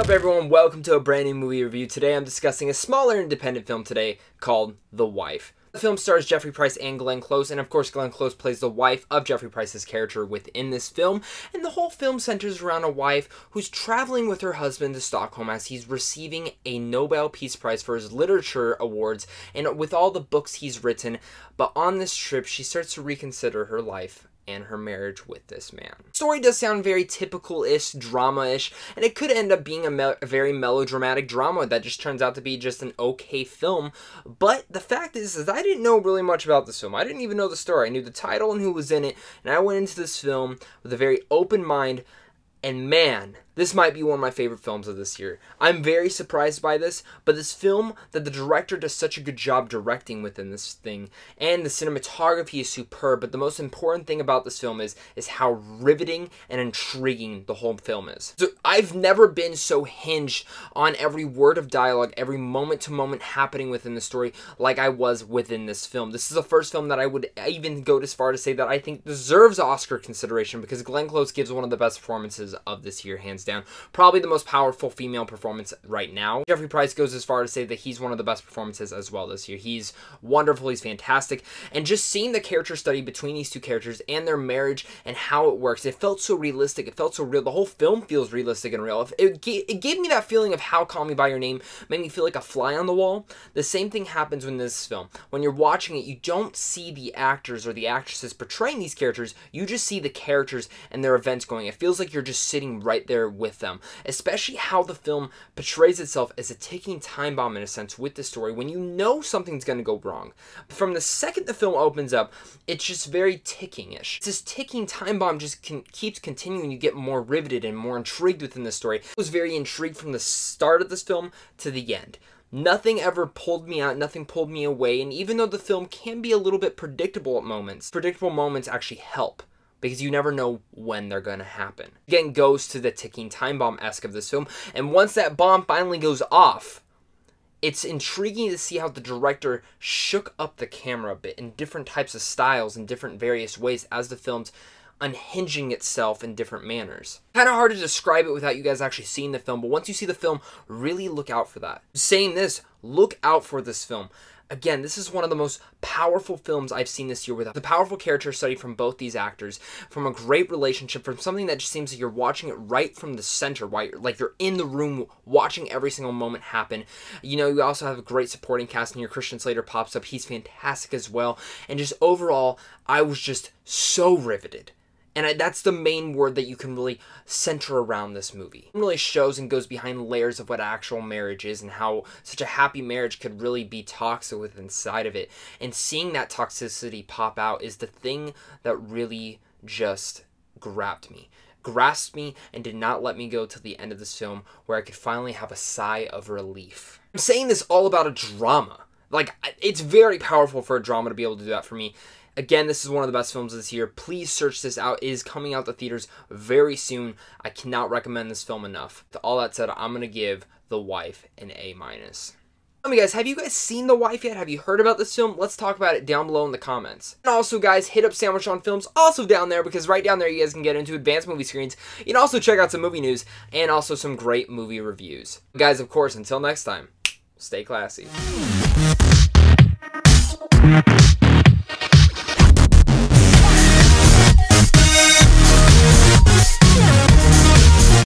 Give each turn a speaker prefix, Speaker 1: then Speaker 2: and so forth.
Speaker 1: up everyone, welcome to a brand new movie review. Today I'm discussing a smaller independent film today called The Wife. The film stars Jeffrey Pryce and Glenn Close, and of course Glenn Close plays the wife of Jeffrey Pryce's character within this film, and the whole film centers around a wife who's traveling with her husband to Stockholm as he's receiving a Nobel Peace Prize for his literature awards and with all the books he's written, but on this trip she starts to reconsider her life and her marriage with this man. story does sound very typical-ish, drama-ish, and it could end up being a, me a, very melodramatic drama that just turns out to be just an okay film, but the fact is, is I didn't know really much about this film. I didn't even know the story. I knew the title and who was in it, and I went into this film with a very open mind, and man, this might be one of my favorite films of this year. I'm very surprised by this, but this film that the director does such a good job directing within this thing, and the cinematography is superb, but the most important thing about this film is is how riveting and intriguing the whole film is. So I've never been so hinged on every word of dialogue, every moment to moment happening within the story like I was within this film. This is the first film that I would even go as far to say that I think deserves Oscar consideration because Glenn Close gives one of the best performances of this year, hands down down. Probably the most powerful female performance right now. Jeffrey Pryce goes as far to say that he's one of the best performances as well this year. He's wonderful, he's fantastic, and just seeing the character study between these two characters and their marriage and how it works, it felt so realistic, it felt so real. The whole film feels realistic and real. It, it gave me that feeling of how Call Me By Your Name made me feel like a fly on the wall. The same thing happens in this film. When you're watching it, you don't see the actors or the actresses portraying these characters, you just see the characters and their events going. It feels like you're just sitting right there with them, especially how the film portrays itself as a ticking time bomb in a sense with the story when you know something's going to go wrong. From the second the film opens up, it's just very ticking-ish. This ticking time bomb just con keeps continuing. You get more riveted and more intrigued within the story. I was very intrigued from the start of this film to the end. Nothing ever pulled me out, nothing pulled me away, and even though the film can be a little bit predictable at moments, predictable moments actually help because you never know when they're going to happen. Again, goes to the ticking time bomb esque of this film, and once that bomb finally goes off, it's intriguing to see how the director shook up the camera a bit in different types of styles in different various ways as the film's unhinging itself in different manners. Kind of hard to describe it without you guys actually seeing the film, but once you see the film, really look out for that. Saying this, look out for this film. Again, this is one of the most powerful films I've seen this year with the powerful character study from both these actors, from a great relationship, from something that just seems like you're watching it right from the center, right? Like you're in the room watching every single moment happen. You know, you also have a great supporting cast, and your Christian Slater pops up. He's fantastic as well. And just overall, I was just so riveted and I, that's the main word that you can really center around this movie. It really shows and goes behind layers of what actual marriage is and how such a happy marriage could really be toxic within inside of it. And seeing that toxicity pop out is the thing that really just grabbed me grasped me and did not let me go till the end of this film where I could finally have a sigh of relief. I'm saying this all about a drama. Like, it's very powerful for a drama to be able to do that for me. Again, this is one of the best films this year. Please search this out. It is coming out to theaters very soon. I cannot recommend this film enough. To all that said, I'm going to give The Wife an A-. minus. Tell me guys, have you guys seen The Wife yet? Have you heard about this film? Let's talk about it down below in the comments. And also guys, hit up Sandwich John Films also down there because right down there you guys can get into advanced movie screens. You can also check out some movie news and also some great movie reviews. Guys, of course, until next time, stay classy.